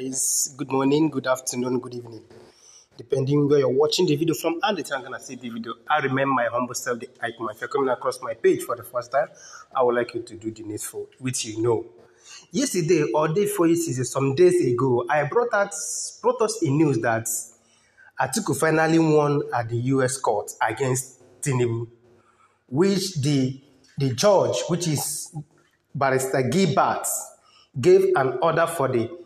It's good morning, good afternoon, good evening, depending where you're watching the video from and the time I'm gonna see the video. I remember my humble self, the icon. If you're coming across my page for the first time, I would like you to do the needful, which you know. Yesterday or day four years, some days ago, I brought out brought us a news that Atiku finally won at the U.S. court against Tinubu, which the the judge, which is Barrister Gilbert, gave an order for the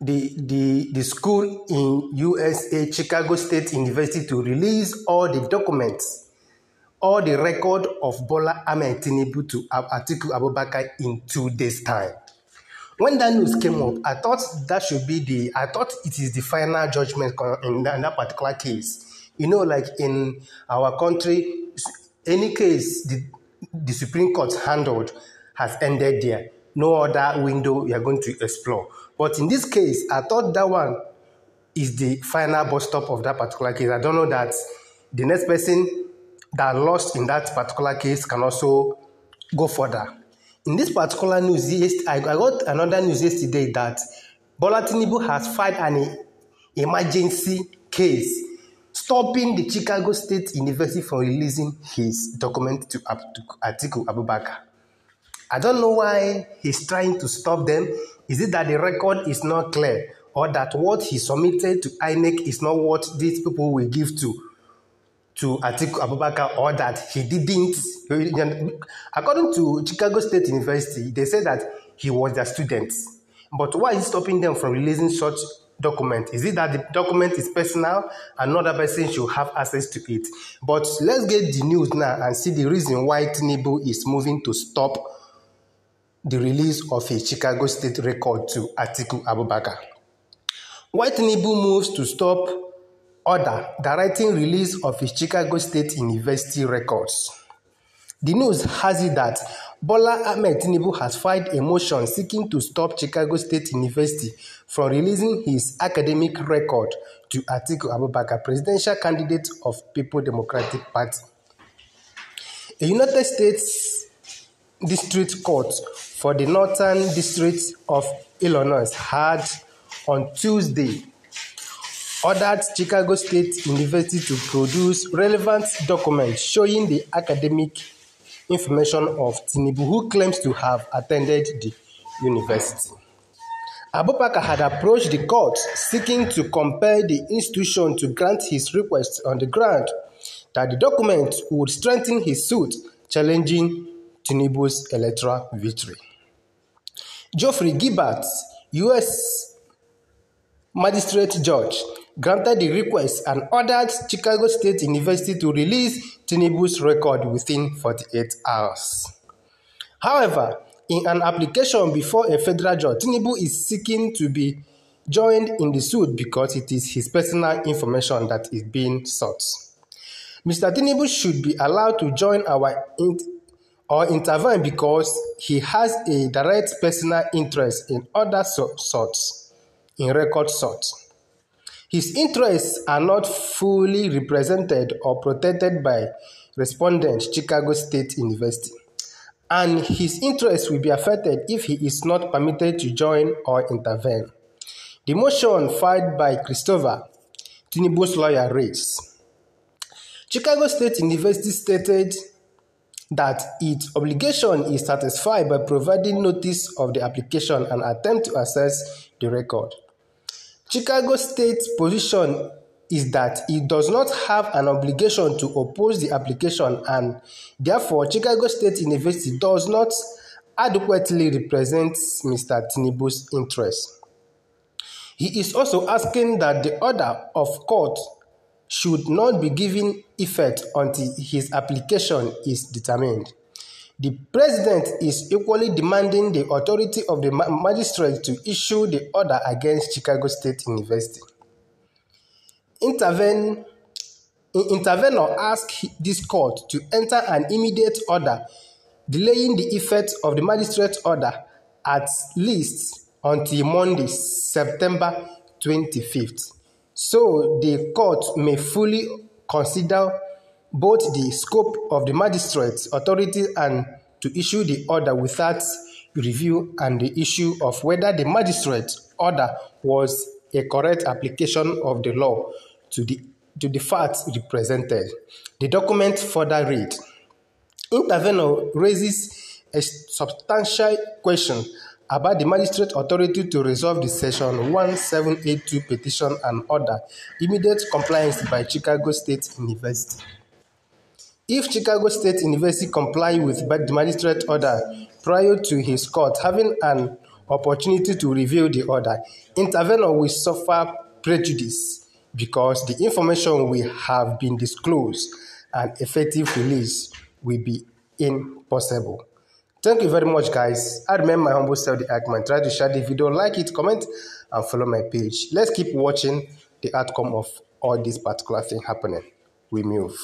the, the, the school in USA, Chicago State University, to release all the documents, all the record of Bola Ahmed Tinubu to Atiku Abubakar in two days' time. When that news came up, I thought that should be the, I thought it is the final judgment in that, in that particular case. You know, like in our country, any case the, the Supreme Court handled has ended there. No other window we are going to explore. But in this case, I thought that one is the final bus stop of that particular case. I don't know that the next person that lost in that particular case can also go further. In this particular news, I got another news yesterday that Bola Tinubu has filed an emergency case stopping the Chicago State University from releasing his document to Atiku Abubakar. I don't know why he's trying to stop them. Is it that the record is not clear? Or that what he submitted to INEC is not what these people will give to to Atiku Abubakar or that he didn't? According to Chicago State University they said that he was their student. But why is stopping them from releasing such document? Is it that the document is personal and another person should have access to it? But let's get the news now and see the reason why Tinubu is moving to stop the release of a Chicago State record to Atiku Abubakar. Why Tinubu moves to stop order directing release of his Chicago State University records. The news has it that Bola Ahmed Tinubu has filed a motion seeking to stop Chicago State University from releasing his academic record to Atiku Abubakar, presidential candidate of People Democratic Party. A United States District Court for the Northern District of Illinois had on Tuesday ordered Chicago State University to produce relevant documents showing the academic information of Tinubu, who claims to have attended the university. Abubakar had approached the court seeking to compel the institution to grant his request on the ground that the document would strengthen his suit challenging Tinubu's electoral victory. Jeffrey Gilbert, U.S. Magistrate Judge, granted the request and ordered Chicago State University to release Tinubu's record within 48 hours. However, in an application before a federal judge, Tinubu is seeking to be joined in the suit because it is his personal information that is being sought. Mr. Tinubu should be allowed to join our or intervene because he has a direct personal interest in other sorts, in record sorts. His interests are not fully represented or protected by respondent Chicago State University, and his interests will be affected if he is not permitted to join or intervene. The motion filed by Christopher, Tinubu's lawyer, raised. Chicago State University stated that its obligation is satisfied by providing notice of the application and attempt to access the record. Chicago State's position is that it does not have an obligation to oppose the application and therefore Chicago State University does not adequately represent Mr. Tinubu's interests. He is also asking that the order of court should not be given effect until his application is determined. The president is equally demanding the authority of the magistrate to issue the order against Chicago State University. Intervene, intervenor asked this court to enter an immediate order delaying the effect of the magistrate's order at least until Monday, September 25th so the court may fully consider both the scope of the magistrate's authority and to issue the order without review and the issue of whether the magistrate order was a correct application of the law to the, to the facts represented. The document further read Intervenor raises a substantial question about the magistrate authority to resolve the Section 1782 petition and order immediate compliance by Chicago State University. If Chicago State University comply with the magistrate order prior to his court having an opportunity to review the order, intervenor will suffer prejudice because the information will have been disclosed and effective release will be impossible. Thank you very much, guys. I remember my humble self, the Aikman. Try to share the video, like it, comment, and follow my page. Let's keep watching the outcome of all this particular thing happening. We move.